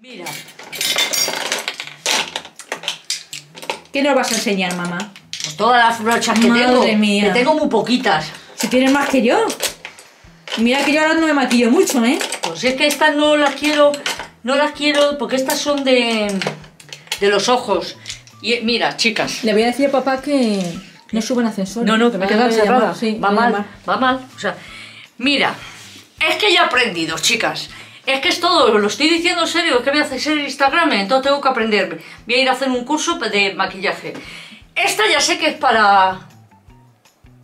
Mira, ¿Qué nos vas a enseñar, mamá? pues todas las brochas que Madre tengo, mía. que tengo muy poquitas. Si tienes más que yo. Mira que yo ahora no me maquillo mucho, ¿eh? Pues es que estas no las quiero, no las quiero porque estas son de, de los ojos. Y mira, chicas. Le voy a decir a papá que no suban ascensor. No, no, que me queda quedan encerrada. Sí, va mal, va mal. O sea, mira, es que ya he aprendido, chicas. Es que es todo, lo estoy diciendo en serio, es que voy a hacer Instagram, entonces tengo que aprenderme. Voy a ir a hacer un curso de maquillaje. Esta ya sé que es para,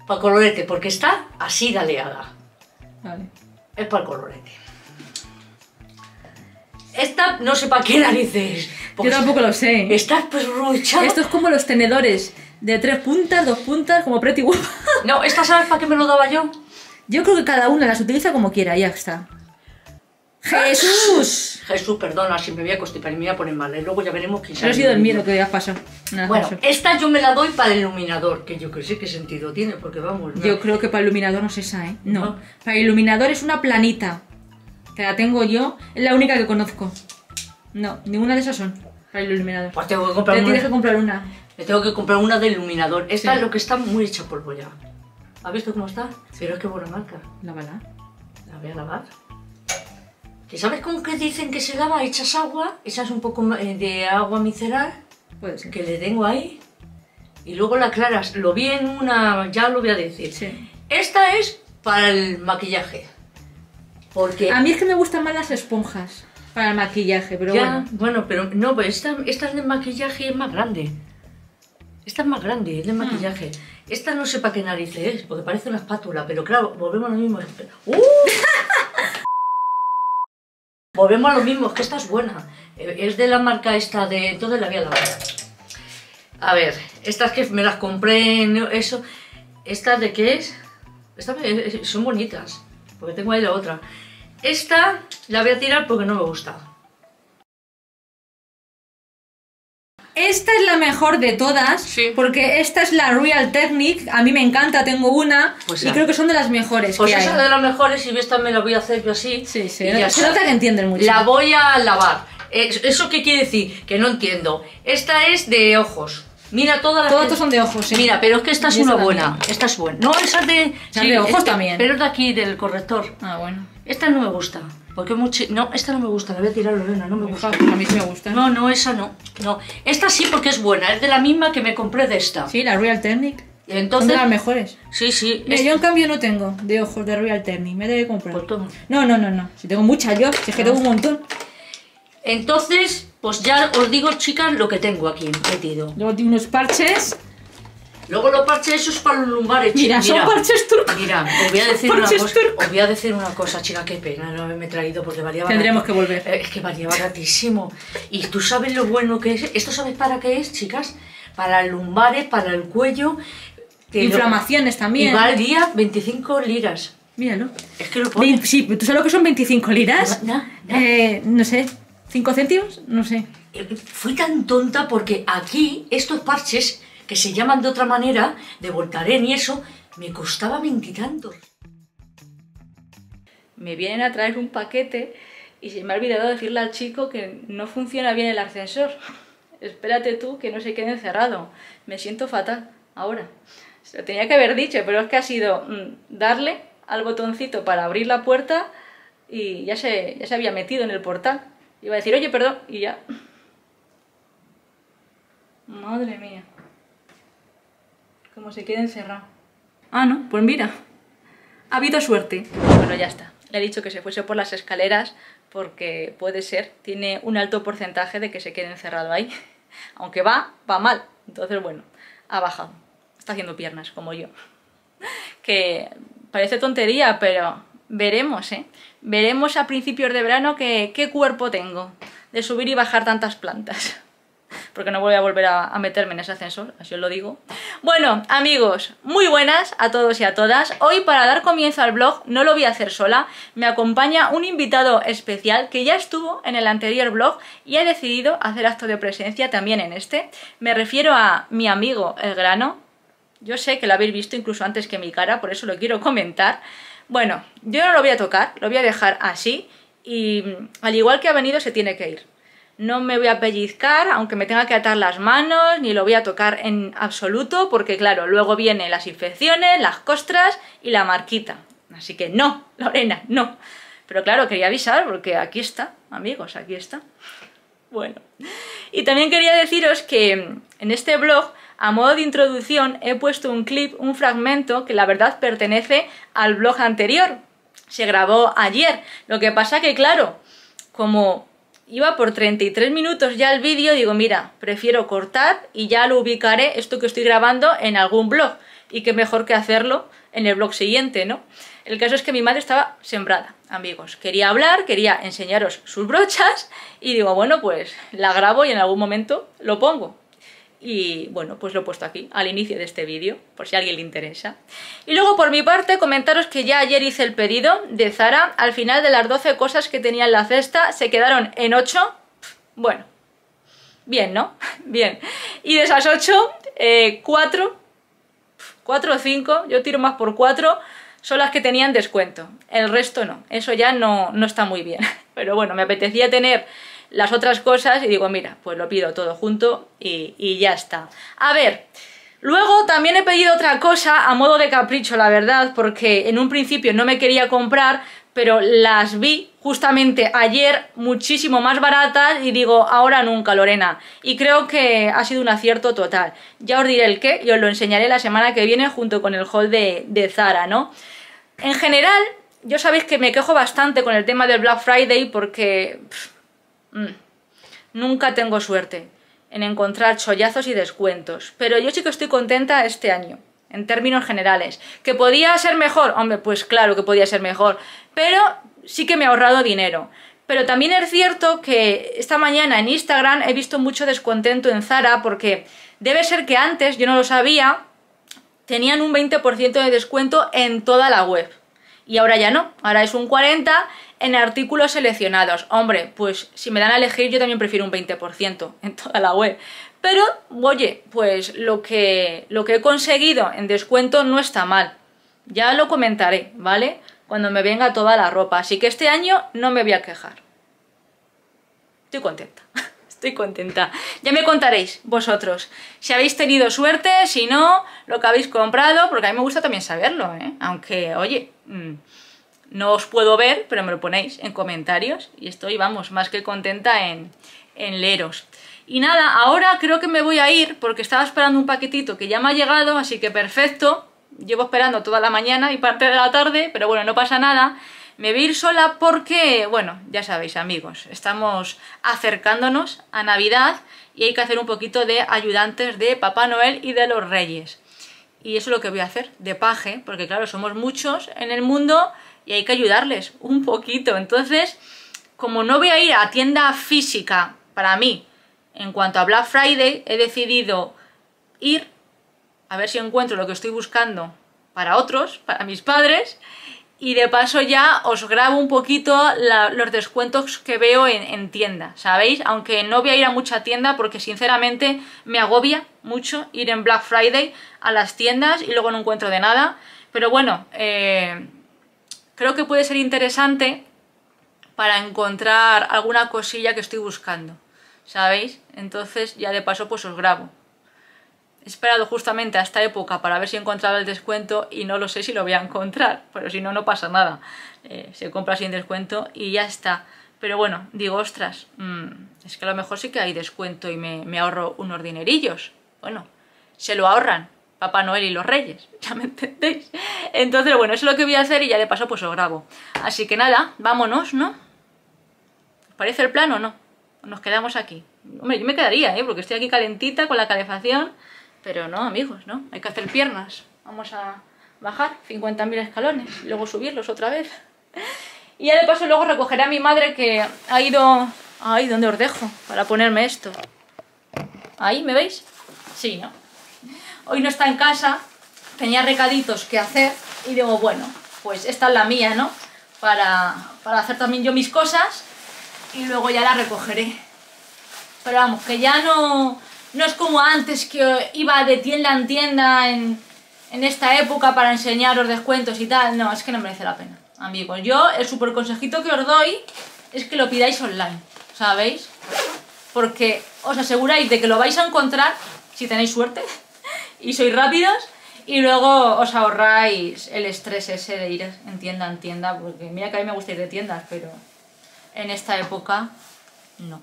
para colorete, porque está así de aleada. Vale. Es para el colorete. Esta no sé para qué narices. Yo tampoco lo sé. Está perruchada. Esto es como los tenedores de tres puntas, dos puntas, como Pretty Woman. No, ¿esta sabes para qué me lo daba yo? Yo creo que cada una las utiliza como quiera, ya está. ¡Jesús! Jesús, perdona si me voy a constipar y me voy a poner mal. ¿eh? Luego ya veremos quién Solo ha sido el miedo que has pasado. Bueno, esta yo me la doy para el iluminador, que yo que sé qué sentido tiene, porque vamos. no. Yo creo que para iluminador no es esa, ¿eh? No. No. Para iluminador es una planita. Que la tengo yo. Es la única que conozco. No, ninguna de esas son. Para el iluminador. Pues tengo que Te comprar tienes que una. comprar una. Me tengo que comprar una de iluminador. Esta Sí. es lo que está muy hecha polvo ya. ¿Has visto cómo está? Pero es que buena marca. Lávala. La voy a lavar. ¿Que sabes cómo que dicen que se lava? Echas agua, echas un poco eh, de agua micelar Puede ser. que le tengo ahí y luego la aclaras. Lo vi en una, ya lo voy a decir. Sí. Esta es para el maquillaje. Porque A mí es que me gustan más las esponjas para el maquillaje, pero ya, bueno. bueno, pero no, pues esta, esta es de maquillaje y es más grande. Esta es más grande, es de maquillaje. Esta no sé para qué narices es, porque parece una espátula, pero claro, volvemos a lo mismo. ¡Uh! Volvemos a lo mismo, es que esta es buena. Eh, Es de la marca esta de... Entonces la voy a. A ver, estas que me las compré eso... ¿Estas de qué es? Estas me- son bonitas, porque tengo ahí la otra. Esta la voy a tirar porque no me gusta. Esta es la mejor de todas, Sí. porque esta es la Real Technique, a mí me encanta, tengo una, Pues y creo que son de las mejores Pues que esa hay. es de las mejores y esta me la voy a hacer yo así. Sí, sí, no- se nota que entienden mucho. La voy a lavar. ¿Eso qué quiere decir? Que no entiendo. Esta es de ojos. Mira todas las Todas que- son de ojos, sí. Mira, pero es que esta es una también. buena. Esta es buena. No, esa es de... Esa es de ojos también. Pero es de aquí, del corrector. Ah, bueno. Esta no me gusta. Porque mucho... No, esta no me gusta. La voy a tirar Lorena, no me gusta. A mí sí me gusta. No, no, esa no. No. Esta sí porque es buena. Es de la misma que me compré de esta. Sí, la Real Technique. Y Son entonces... de las mejores. Sí, sí. Mira, yo en cambio no tengo de ojos de Real Technique, me debe comprar. Pues toma. No, no, no, no. Si tengo muchas yo, si es que tengo un montón. Entonces, pues ya os digo, chicas, lo que tengo aquí metido. Luego tengo unos parches. Luego los parches esos para los lumbares. Mira, chica, son parches turcos. Mira, os voy a decir una cosa. Os voy a decir una cosa, chica, qué pena no haberme traído porque valía barato. Tendremos que volver. Eh, Es que valía baratísimo. Y tú sabes lo bueno que es. ¿Esto sabes para qué es, chicas? Para lumbares, para el cuello. que lo- Inflamaciones Y también. valía 25 liras. Míralo. Es que lo pone. Sí, ¿tú sabes lo que son 25 liras? Na- na- Eh, no sé, ¿5 céntimos? No sé. Eh, Fui tan tonta porque aquí estos parches, que se llaman de otra manera, de Voltaren y eso, me costaba veintitantos. Me vienen a traer un paquete y se me ha olvidado decirle al chico que no funciona bien el ascensor. Espérate tú que no se quede encerrado. Me siento fatal ahora. Se lo tenía que haber dicho, pero es que ha sido mm, darle al botoncito para abrir la puerta y ya se, ya se había metido en el portal. Iba a decir, oye, perdón, y ya. Madre mía. Como se queda encerrado. Ah, no, pues mira. Ha habido suerte. Bueno, ya está. Le he dicho que se fuese por las escaleras porque puede ser, tiene un alto porcentaje de que se quede encerrado ahí. Aunque va, va mal. Entonces, bueno, ha bajado. Está haciendo piernas, como yo. Que parece tontería, pero veremos, ¿eh? Veremos a principios de verano que, qué cuerpo tengo de subir y bajar tantas plantas porque no voy a volver a, meterme en ese ascensor, así os lo digo. Bueno, amigos, muy buenas a todos y a todas. Hoy para dar comienzo al blog no lo voy a hacer sola, me acompaña un invitado especial que ya estuvo en el anterior blog y ha decidido hacer acto de presencia también en este. Me refiero a mi amigo El Grano. Yo sé que lo habéis visto incluso antes que mi cara, por eso lo quiero comentar. Bueno, yo no lo voy a tocar, lo voy a dejar así y al igual que ha venido se tiene que ir. No me voy a pellizcar, aunque me tenga que atar las manos, ni lo voy a tocar en absoluto, porque claro, luego vienen las infecciones, las costras y la marquita. Así que no, Lorena, no. Pero claro, quería avisar porque aquí está, amigos, aquí está. Bueno, y también quería deciros que en este blog, a modo de introducción, he puesto un clip, un fragmento que la verdad pertenece al blog anterior. Se grabó ayer. Lo que pasa que, claro, como iba por 33 minutos ya el vídeo, digo, mira, prefiero cortar y ya lo ubicaré, esto que estoy grabando, en algún blog. Y qué mejor que hacerlo en el blog siguiente, ¿no? El caso es que mi madre estaba sembrada, amigos. Quería hablar, quería enseñaros sus brochas y digo, bueno, pues la grabo y en algún momento lo pongo. Y bueno, pues lo he puesto aquí, al inicio de este vídeo, por si a alguien le interesa. Y luego por mi parte comentaros que ya ayer hice el pedido de Zara. Al final de las 12 cosas que tenía en la cesta se quedaron en 8. Bueno, bien, ¿no? Bien. Y de esas 8, 4, 4 o 5, yo tiro más por 4, son las que tenían descuento. El resto no, eso ya no, no está muy bien. Pero bueno, me apetecía tener las otras cosas y digo, mira, pues lo pido todo junto y, ya está. A ver, Luego también he pedido otra cosa a modo de capricho, la verdad, porque en un principio no me quería comprar, pero las vi justamente ayer muchísimo más baratas y digo, ahora nunca, Lorena. Y creo que ha sido un acierto total. Ya os diré el qué y os lo enseñaré la semana que viene junto con el haul de, de Zara, ¿no? En general, yo sabéis que me quejo bastante con el tema del Black Friday porque... Mm, nunca tengo suerte en encontrar chollazos y descuentos. Pero yo sí que estoy contenta este año en términos generales. ¿Que podía ser mejor? Hombre, pues claro que podía ser mejor, pero sí que me ha ahorrado dinero. Pero también es cierto que esta mañana en Instagram he visto mucho descontento en Zara porque debe ser que antes, yo no lo sabía, tenían un 20% de descuento en toda la web. Y ahora ya no, ahora es un 40% en artículos seleccionados. Hombre, pues si me dan a elegir yo también prefiero un 20% en toda la web. Pero, oye, pues lo que, lo que he conseguido en descuento no está mal. Ya lo comentaré, ¿vale? Cuando me venga toda la ropa. Así que este año no me voy a quejar. Estoy contenta. Contenta. Ya me contaréis vosotros si habéis tenido suerte, si no, lo que habéis comprado, porque a mí me gusta también saberlo, ¿eh? Aunque, oye, mm, no os puedo ver, pero me lo ponéis en comentarios y estoy, vamos, más que contenta en, en leeros. Y nada, ahora creo que me voy a ir porque estaba esperando un paquetito que ya me ha llegado, así que perfecto. Llevo esperando toda la mañana y parte de la tarde, pero bueno, no pasa nada. Me voy a ir sola porque, bueno, ya sabéis amigos, estamos acercándonos a Navidad y hay que hacer un poquito de ayudantes de Papá Noel y de los Reyes. Y eso es lo que voy a hacer, de paje, porque claro, somos muchos en el mundo y hay que ayudarles un poquito. Entonces, como no voy a ir a tienda física para mí, en cuanto a Black Friday, he decidido ir a ver si encuentro lo que estoy buscando para otros, para mis padres, y de paso ya os grabo un poquito los descuentos que veo en, en, tienda, ¿sabéis? Aunque no voy a ir a mucha tienda porque sinceramente me agobia mucho ir en Black Friday a las tiendas y luego no encuentro de nada, pero bueno, eh, creo que puede ser interesante para encontrar alguna cosilla que estoy buscando. ¿sabéis? Entonces ya de paso pues os grabo. Esperado justamente a esta época para ver si he encontrado el descuento y no lo sé si lo voy a encontrar, pero si no, no pasa nada. Eh, se compra sin descuento y ya está. Pero bueno, digo, ostras, mmm, es que a lo mejor sí que hay descuento y me, me ahorro unos dinerillos. Bueno, se lo ahorran Papá Noel y los Reyes, ya me entendéis. Entonces, bueno, eso es lo que voy a hacer y ya de paso pues os grabo. Así que nada, vámonos, ¿no? ¿Os parece el plan o no? nos quedamos aquí. Hombre, yo me quedaría, ¿eh? Porque estoy aquí calentita con la calefacción. Pero no, amigos, ¿no? Hay que hacer piernas. Vamos a bajar 50.000 escalones, luego subirlos otra vez. Y ya de paso luego recogeré a mi madre que ha ido... Ay, ¿dónde os dejo? Para ponerme esto. ¿Ahí me veis? Sí, ¿no? Hoy no está en casa, tenía recaditos que hacer y digo, bueno, pues esta es la mía, ¿no? Para, para hacer también yo mis cosas y luego ya la recogeré. Pero vamos, que ya no, no es como antes que iba de tienda en tienda en, en esta época para enseñaros descuentos y tal. No, es que no merece la pena, amigos. Yo el super consejito que os doy es que lo pidáis online, ¿sabéis? porque os aseguráis de que lo vais a encontrar si tenéis suerte y sois rápidos y luego os ahorráis el estrés ese de ir en tienda en tienda, porque mira que a mí me gusta ir de tiendas, pero en esta época no.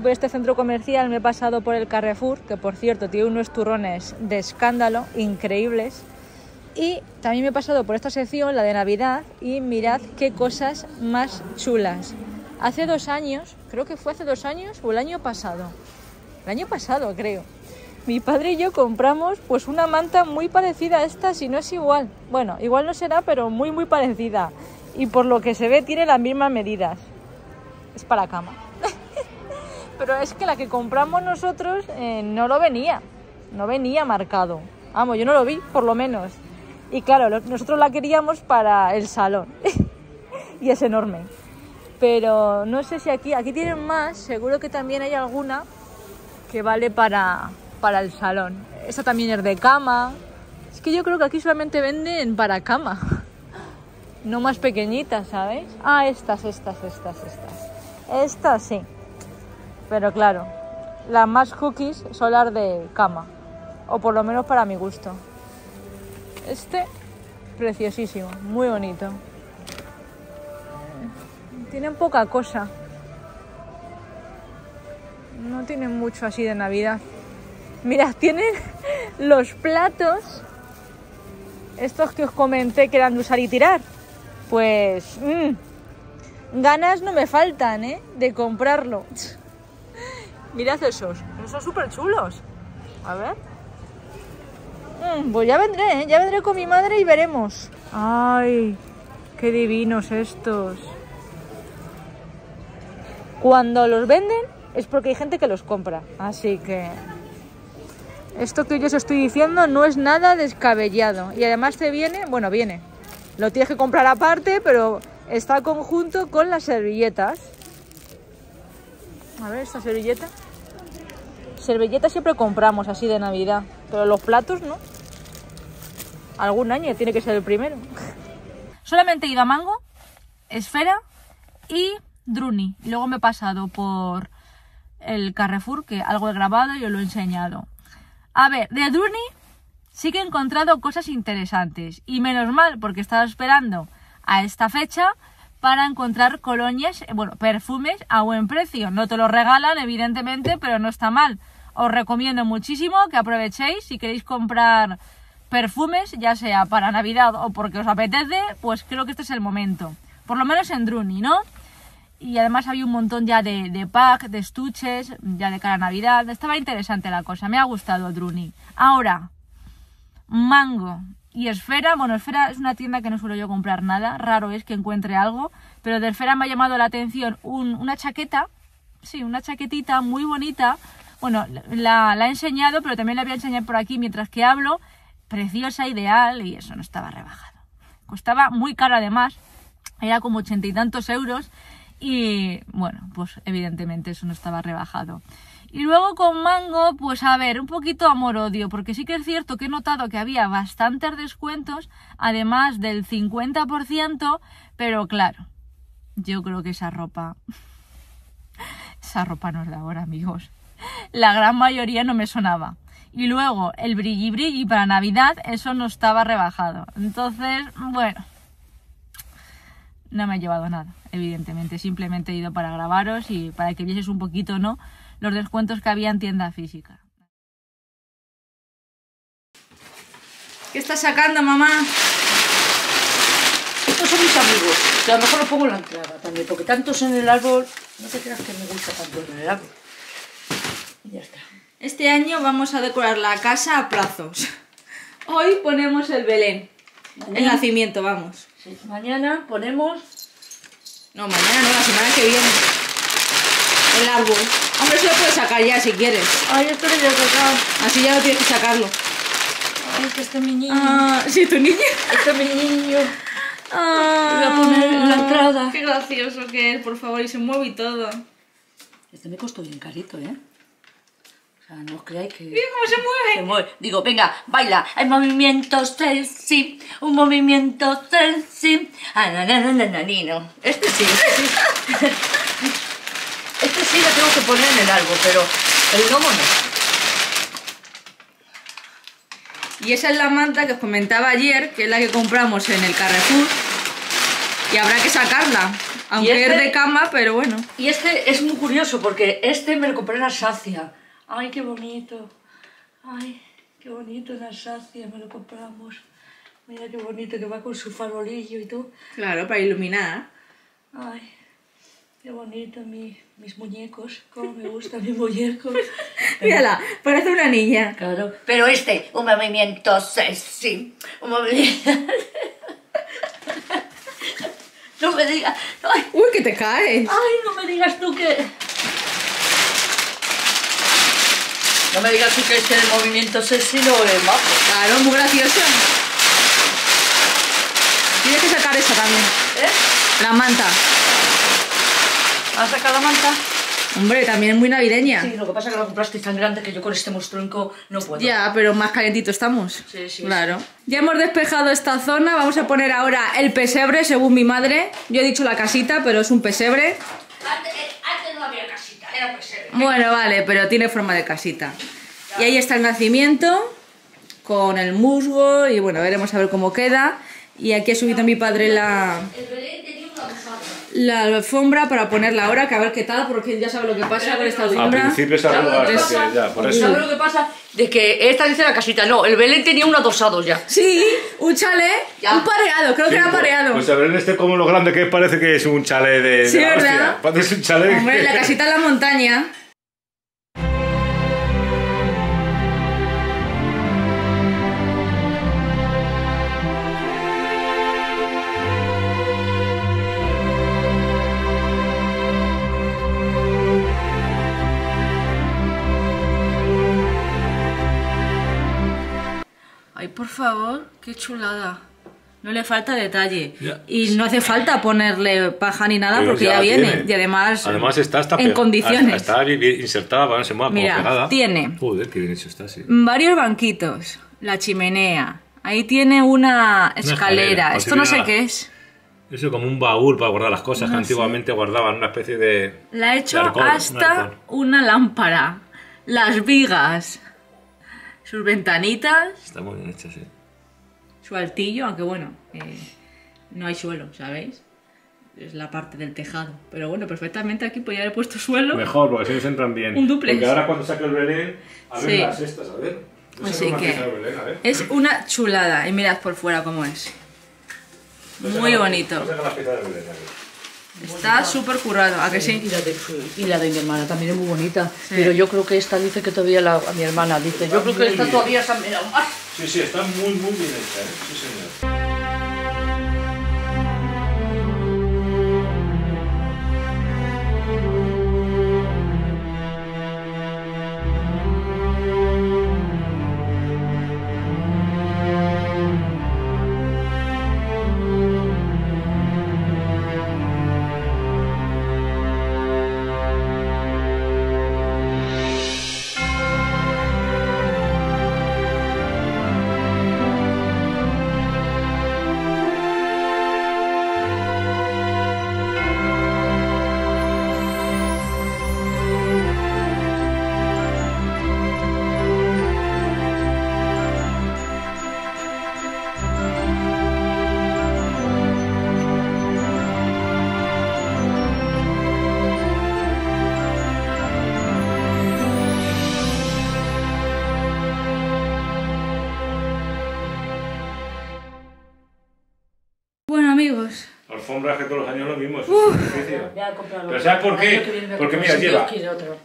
Por este centro comercial me he pasado por el Carrefour, que por cierto tiene unos turrones de escándalo increíbles. Y también me he pasado por esta sección, la de Navidad, y mirad qué cosas más chulas. Hace dos años, creo que fue hace dos años o el año pasado. El año pasado, creo. Mi padre y yo compramos pues una manta muy parecida a esta, si no es igual. Bueno, igual no será, pero muy muy parecida. Y por lo que se ve tiene las mismas medidas. Es para cama pero es que la que compramos nosotros eh, no lo venía, no venía marcado. Vamos, yo no lo vi, por lo menos. Y claro, nosotros la queríamos para el salón. y es enorme. Pero no sé si aquí, aquí tienen más, seguro que también hay alguna que vale para, para el salón. Esta también es de cama. Es que yo creo que aquí solamente venden para cama. No más pequeñitas, ¿sabéis? Ah, estas, estas, estas, estas. Estas sí. Pero claro, las más cookies son las de cama. O por lo menos para mi gusto. Este, preciosísimo, muy bonito. Tienen poca cosa. No tienen mucho así de Navidad. Mira, tienen los platos, estos que os comenté que eran de usar y tirar. Pues mmm, ganas no me faltan, ¿eh? De comprarlo. Mirad esos, son súper chulos. A ver. Mm, pues ya vendré, ¿eh? ya vendré con mi madre y veremos. Ay, qué divinos estos. Cuando los venden es porque hay gente que los compra. Así que esto que yo os estoy diciendo no es nada descabellado. Y además te viene, bueno, viene. Lo tienes que comprar aparte, pero está conjunto con las servilletas. A ver, esta servilleta. Servilletas siempre compramos así de Navidad, pero los platos no. Algún año tiene que ser el primero. Solamente he ido a Mango, Esfera y Druni. Luego me he pasado por el Carrefour, que algo he grabado y os lo he enseñado. A ver, de Druni sí que he encontrado cosas interesantes. Y menos mal, porque estaba esperando a esta fecha para encontrar colonias, eh, bueno, perfumes a buen precio. No te lo regalan, evidentemente, pero no está mal. Os recomiendo muchísimo que aprovechéis si queréis comprar perfumes, ya sea para Navidad o porque os apetece, pues creo que este es el momento. Por lo menos en Druni, ¿no? Y además había un montón ya de, pack, de estuches, ya de cara a Navidad. Estaba interesante la cosa, me ha gustado Druni. Ahora, Mango. Y Esfera, bueno, Esfera es una tienda que no suelo yo comprar nada, raro es que encuentre algo, pero de Esfera me ha llamado la atención una chaqueta, sí, una chaquetita muy bonita, bueno, la, la, he enseñado, pero también la voy a enseñar por aquí mientras que hablo, preciosa, ideal, y eso no estaba rebajado. Costaba muy caro además, era como ochenta y tantos euros, y bueno, pues evidentemente eso no estaba rebajado. Y luego con Mango, pues a ver, un poquito amor-odio, porque sí que es cierto que he notado que había bastantes descuentos, además del 50%, pero claro, yo creo que esa ropa, esa ropa no es de ahora, amigos. la gran mayoría no me sonaba. Y luego el brilli brilli para Navidad, eso no estaba rebajado. Entonces, bueno, no me ha llevado nada, evidentemente. Simplemente he ido para grabaros y para que vieses un poquito, ¿no? Los descuentos que había en tienda física. ¿Qué estás sacando, mamá? Estos son mis amigos, que a lo mejor lo pongo en la entrada también, porque tantos en el árbol, no te creas que me gusta tanto en el árbol. Y ya está. Este año vamos a decorar la casa a plazos. Hoy ponemos el Belén. El nacimiento, vamos. sí, mañana ponemos... No, mañana no, la semana que viene. El árbol. Hombre, eso lo puedes sacar ya si quieres. Ay, esto voy a sacar. Así ya no tienes que sacarlo. Ay, que este es mi niño. Ah, sí, tu niña. Este es mi niño. Ah, Lo voy a poner en la entrada. Qué gracioso que es, por favor, y se mueve y todo. Mira Este me costó bien carito, ¿eh? O sea, no os creáis que... cómo se mueve. Se mueve. Digo, venga, baila. Hay movimientos sexy, un movimiento sexy. Ah, na, na, na, na, na, ni, no. Este sí, este sí. Este sí lo tengo que poner en el árbol, pero el gnomo no. Y esa es la manta que os comentaba ayer, que es la que compramos en el Carrefour. Y habrá que sacarla. Aunque este? es de cama, pero bueno. Y este es muy curioso porque este me lo compré en Alsacia. Ay, qué bonito. Ay, qué bonito en Alsacia me lo compramos. Mira qué bonito que va con su farolillo y todo. Claro, para iluminar. Ay, qué bonito mi- mis muñecos. Cómo me gustan mis muñecos. Mírala, parece una niña. Claro. Pero este, un movimiento sexy. Un movimiento... no me digas... Ay, Uy, que te caes. Ay, no me digas tú que... No me digas tú que este movimiento sexy no es majo. Claro, muy graciosa. Tienes que sacar esa también. ¿Eh? La manta. ¿Has sacado la manta? Hombre, también es muy navideña. Sí, lo que pasa es que la compraste tan grande que yo con este monstruenco no puedo. Ya, pero más calentito estamos. Sí, sí, Claro. Ya hemos despejado esta zona. Vamos a poner ahora el pesebre, según mi madre. Yo he dicho la casita, pero es un pesebre. Antes, eh, antes no había casita, era pesebre. Bueno, vale, pero tiene forma de casita. Y ahí está el nacimiento, con el musgo, y bueno, veremos a ver cómo queda. Y aquí ha subido mi padre la, El Belén tenía una almohada. La alfombra para ponerla ahora, que a ver qué tal, porque ya sabe lo que pasa con esta Al alfombra. principio se ¿Sabes lo arruga ya, por eso. ¿Sabes lo que pasa? De que esta dice la casita, no, el Belén tenía unos dosados ya. Sí, un chalet, Ya. un pareado, creo que era pareado. Pues a ver este como lo grande que parece que es un chalet de, Sí, de la ¿verdad? hostia. Parece un chalet. Hombre, la casita en la montaña. Ay, por favor, qué chulada. No le falta detalle. Ya. Y no hace falta ponerle paja ni nada Pero porque ya viene. Y además, Además está hasta en condiciones. Está insertada, para no se como Mira, pegada. tiene. Joder, qué bien hecho está, sí. varios banquitos, la chimenea. Ahí tiene una escalera. Esto no sé qué es. Eso es como un baúl para guardar las cosas que antiguamente guardaban, una especie de... La he hecho de hasta una lámpara. Las vigas. Sus ventanitas. Está muy bien hecho, sí. Su altillo, aunque bueno, eh, no hay suelo, ¿sabéis? Es la parte del tejado. Pero bueno, perfectamente aquí podría haber puesto suelo. Mejor, porque así nos entran bien. Un dúplex. Porque ahora cuando saque el Belén, a ver Sí. las estas, a ver. Yo Así que Belén, a ver. es una chulada. Y mirad por fuera cómo es. Muy bonito. Las piezas del Belén, a ver. Está súper currado, ¿a que Y sí? la, de, y la de mi hermana también es muy bonita. Pero yo creo que esta dice que todavía la, a mi hermana dice. Yo creo que esta todavía se ha mirado más. Sí, sí, está muy, muy bien hecha, ¿eh? Sí, señor. Comprarlo. Pero ¿sabes por qué? Porque mira, lleva.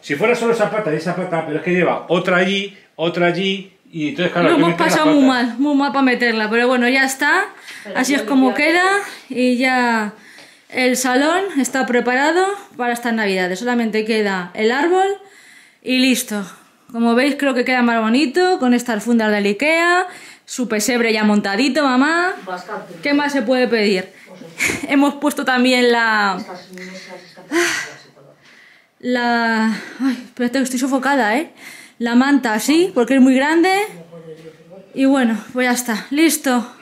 Si fuera solo esa pata y esa pata, pero es que lleva otra allí, otra allí, y entonces claro, Lo hemos pasado muy mal, muy mal para meterla, pero bueno, ya está. Pero Así es como queda y ya el salón está preparado para estas navidades. Solamente queda el árbol y listo. Como veis creo que queda más bonito con estas fundas del Ikea, su pesebre ya montadito, mamá. Bastante. ¿Qué más se puede pedir? Hemos puesto también la... La... Ay, espérate que estoy sofocada, ¿eh? La manta así, porque es muy grande. Y bueno, pues ya está. Listo.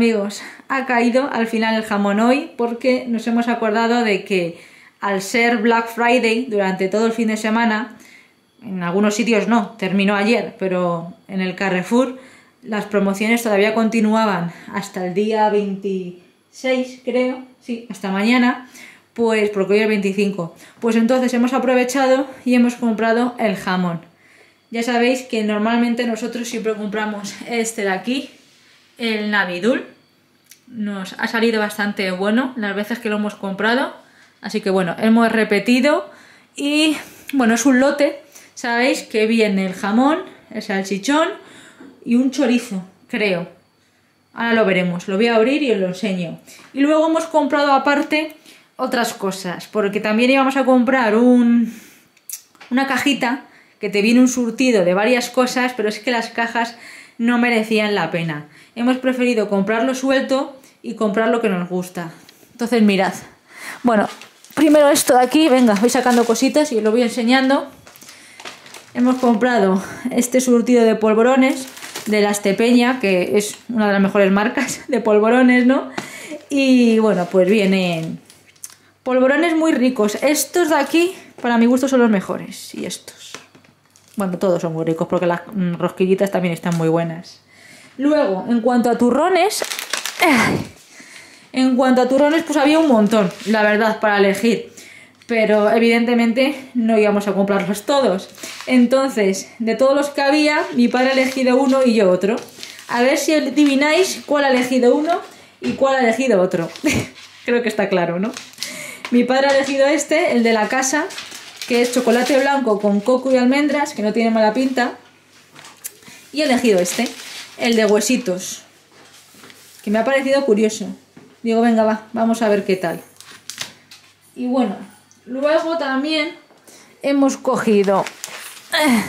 Amigos, ha caído al final el jamón hoy porque nos hemos acordado de que al ser Black Friday durante todo el fin de semana, en algunos sitios no, terminó ayer, pero en el Carrefour las promociones todavía continuaban hasta el día 26, creo, sí, hasta mañana, pues porque hoy es 25. Pues entonces hemos aprovechado y hemos comprado el jamón. Ya sabéis que normalmente nosotros siempre compramos este de aquí, el Navidul. Nos ha salido bastante bueno las veces que lo hemos comprado. Así que bueno, hemos repetido. Y bueno, es un lote. Sabéis que viene el jamón, el salchichón y un chorizo, creo. Ahora lo veremos, lo voy a abrir y os lo enseño. Y luego hemos comprado aparte otras cosas, porque también íbamos a comprar un, una cajita que te viene un surtido de varias cosas, pero es que las cajas no merecían la pena. Hemos preferido comprarlo suelto y comprar lo que nos gusta. Entonces mirad. Bueno, primero esto de aquí, venga, voy sacando cositas y lo voy enseñando. Hemos comprado este surtido de polvorones de la Estepeña, que es una de las mejores marcas de polvorones, ¿no? Y bueno, pues vienen polvorones muy ricos. Estos de aquí, para mi gusto, son los mejores. Y estos. Bueno, todos son muy ricos porque las mm, rosquillitas también están muy buenas. Luego, en cuanto a turrones, en cuanto a turrones, pues había un montón, la verdad, para elegir. Pero evidentemente no íbamos a comprarlos todos. Entonces, de todos los que había, mi padre ha elegido uno y yo otro. A ver si adivináis cuál ha elegido uno y cuál ha elegido otro. Creo que está claro, ¿no? Mi padre ha elegido este, el de la casa, que es chocolate blanco con coco y almendras, que no tiene mala pinta. Y he elegido este, el de huesitos, que me ha parecido curioso. Digo, venga, va, vamos a ver qué tal. Y bueno, luego también hemos cogido eh,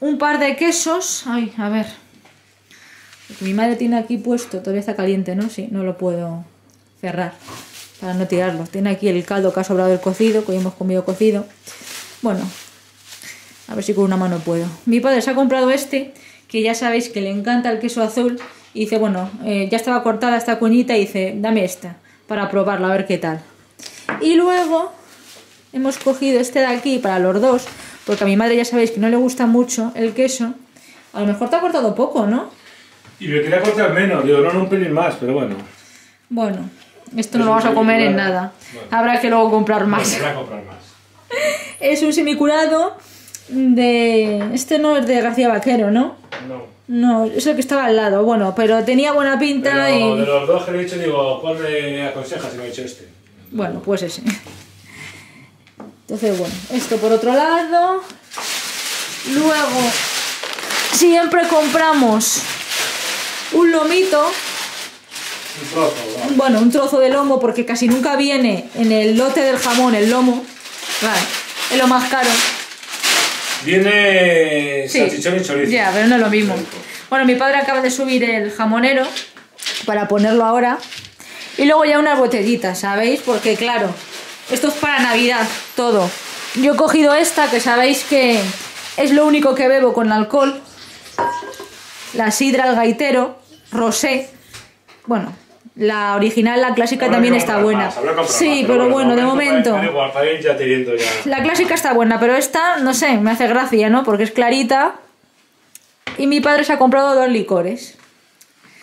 un par de quesos. Ay, a ver. Porque mi madre tiene aquí puesto, todavía está caliente, ¿no? Sí, no lo puedo cerrar para no tirarlo. Tiene aquí el caldo que ha sobrado del cocido, que hoy hemos comido cocido. Bueno, a ver si con una mano puedo. Mi padre se ha comprado este, que ya sabéis que le encanta el queso azul. Y dice, bueno, eh, ya estaba cortada esta cuñita y dice, dame esta para probarla, a ver qué tal. Y luego hemos cogido este de aquí para los dos, porque a mi madre ya sabéis que no le gusta mucho el queso. A lo mejor te ha cortado poco, ¿no? Y me quería cortar menos, digo, no, no un pelín más, pero bueno. Bueno, esto no lo vamos a comer en nada. Habrá que luego comprar más. Bueno, comprar más. Es un semicurado de... Este no es de García Vaquero, ¿no? No. No, es el que estaba al lado. Bueno, pero tenía buena pinta Pero de y... los dos que le he dicho, digo, ¿cuál me aconsejas? Y me ha dicho este. Bueno, pues ese. Entonces, bueno, esto por otro lado. Luego, siempre compramos un lomito, Un trozo, bueno, un trozo de lomo, porque casi nunca viene en el lote del jamón el lomo. Vale, es lo más caro. Viene Sí. salchichón y chorizo. Ya, pero no es lo mismo. Bueno, mi padre acaba de subir el jamonero para ponerlo ahora. Y luego ya unas botellitas, ¿sabéis? Porque claro, esto es para Navidad, todo. Yo he cogido esta, que sabéis que es lo único que bebo con alcohol. la sidra al gaitero, rosé. Bueno, la original, la clásica Habrá también está buena. más, Sí, más, pero bueno, de momento. Da igual, ya teniendo ya. La clásica está buena, pero esta, no sé, me hace gracia, ¿no? Porque es clarita. Y mi padre se ha comprado dos licores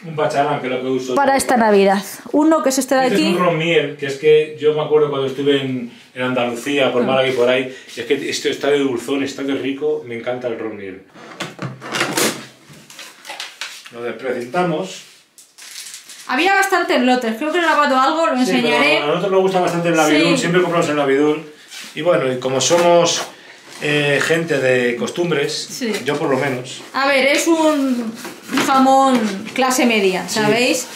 Un pacharán, que es lo que uso. para esta Navidad. Uno que es este de Este es aquí. un ron miel, que es que yo me acuerdo cuando estuve en, en Andalucía, Ah. por Málaga y por ahí, es que esto está de dulzón, está de rico, me encanta el ron miel. Lo desprecintamos. Había bastantes lotes, creo que he lavado algo, lo Sí, enseñaré. a nosotros nos gusta bastante el Navidul, Sí. siempre compramos el Navidul. Y bueno, y como somos eh, gente de costumbres, Sí. yo por lo menos, A ver, es un jamón clase media, ¿sabéis?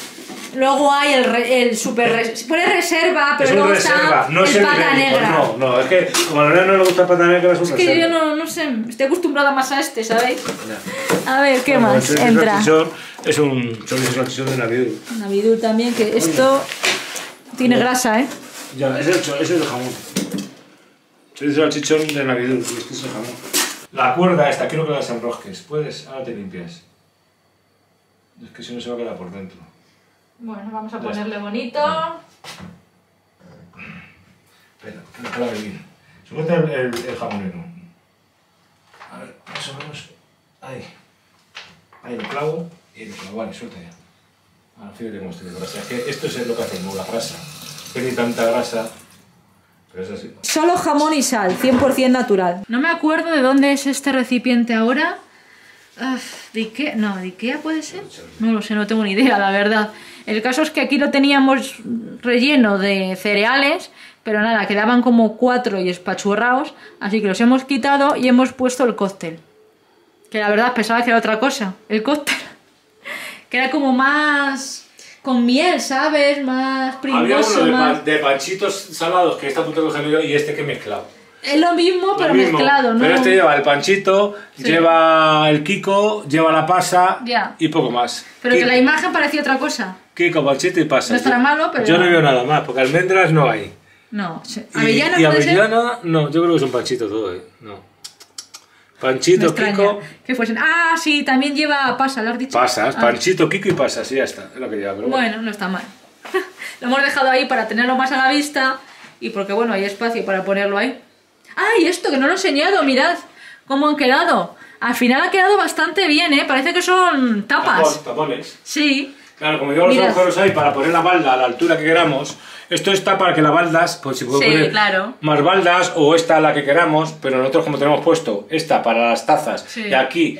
Luego hay el, re- el super... res- Se pone reserva, pero es luego reserva, está no el pata negra. no, no, es que como a Lorena no le gusta el pata negra, es un Es que reserva. yo no, no sé, estoy acostumbrada más a este, ¿sabéis? Ya. A ver, ¿qué Bueno, más chorizo entra? Es un chorizo salchichón de Navidul. Navidul también, que esto tiene grasa, ¿eh? Ya, ese es el, ese es el jamón. Chorizo salchichón de Navidul, y este es el jamón. La cuerda esta, quiero que las enrosques. ¿Puedes? Ahora te limpias. Es que si no se va a quedar por dentro. Bueno, vamos a Ya ponerle bonito. Espera, que no clave bien. Sujeta el, el, el jamonero. A ver, más o menos. Ahí. Ahí lo clavo y lo clavo. Vale, suelta ya. Ahora fíjate cómo estoy de grasa. Es que esto es lo que hacemos, la grasa. Que ni tanta grasa. Pero es así. Solo jamón y sal, 100% natural. No me acuerdo de dónde es este recipiente ahora. Uf, ¿De Ikea? No, ¿de Ikea puede ser? No lo sé, no tengo ni idea, la verdad. El caso es que aquí lo teníamos relleno de cereales, pero nada, quedaban como cuatro y espachurrados, así que los hemos quitado y hemos puesto el cóctel. Que la verdad pensaba que era otra cosa, el cóctel. Que era como más con miel, ¿sabes? Más Había primoso, uno de, más... pan- de panchitos salados que está a punto de y este que he mezclado. Es lo mismo, pero Lo mismo, mezclado, ¿no? Pero este lleva el panchito, lleva el Kiko, lleva la pasa Ya. y poco más. Pero que la imagen parecía otra cosa. Kiko, panchito y pasa. No estará Yo- malo, pero- Yo no veo nada más, porque almendras no hay. No, sí. Y- avellana y, puede ser. avellana, no, yo creo que es un panchito todo, ¿eh? No. Panchito, Kiko, que fuesen. Ah, sí, también lleva pasa, lo has dicho. pasas. Ah. Panchito, Kiko y pasas, y ya está. Es lo que lleva, pero bueno. Bueno, no está mal. lo hemos dejado ahí para tenerlo más a la vista y porque, bueno, hay espacio para ponerlo ahí. ¡Ay, esto que no lo he enseñado! Mirad cómo han quedado. Al final ha quedado bastante bien, ¿eh? Parece que son tapas. Tapón, tapones. Sí. Claro, como llevo los Mirad. agujeros ahí para poner la balda a la altura que queramos, esto está para que la baldas, pues si puedo Sí, poner claro. más baldas o esta la que queramos, pero nosotros como tenemos puesto esta para las tazas Sí. y aquí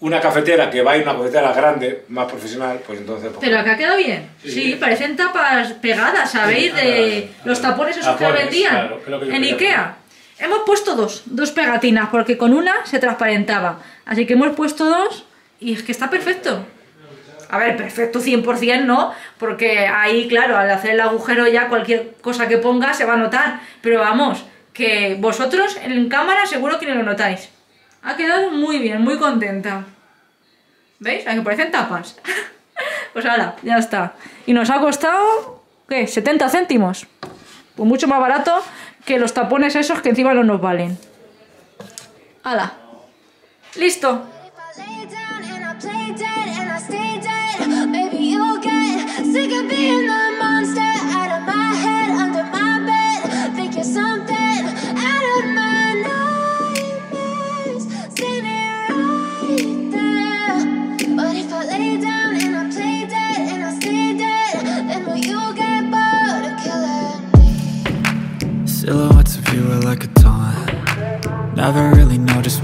una cafetera que va a ir una cafetera grande, más profesional, pues entonces... pues, Pero acá ha quedado bien. Sí. Sí, parecen tapas pegadas, ¿sabéis? Sí, De ah, los tapones esos que tapones, vendían claro, que que yo en Ikea. Hemos puesto dos, dos pegatinas, porque con una se transparentaba. Así que hemos puesto dos y es que está perfecto. A ver, perfecto 100% no, porque ahí, claro, al hacer el agujero ya cualquier cosa que ponga se va a notar. Pero vamos, que vosotros en cámara seguro que no lo notáis. Ha quedado muy bien, muy contenta. ¿Veis? A que parecen tapas. pues ahora, ya está. Y nos ha costado, ¿qué? 70 céntimos. Pues mucho más barato que los tapones esos que encima no nos valen. ¡Hala! ¡Listo!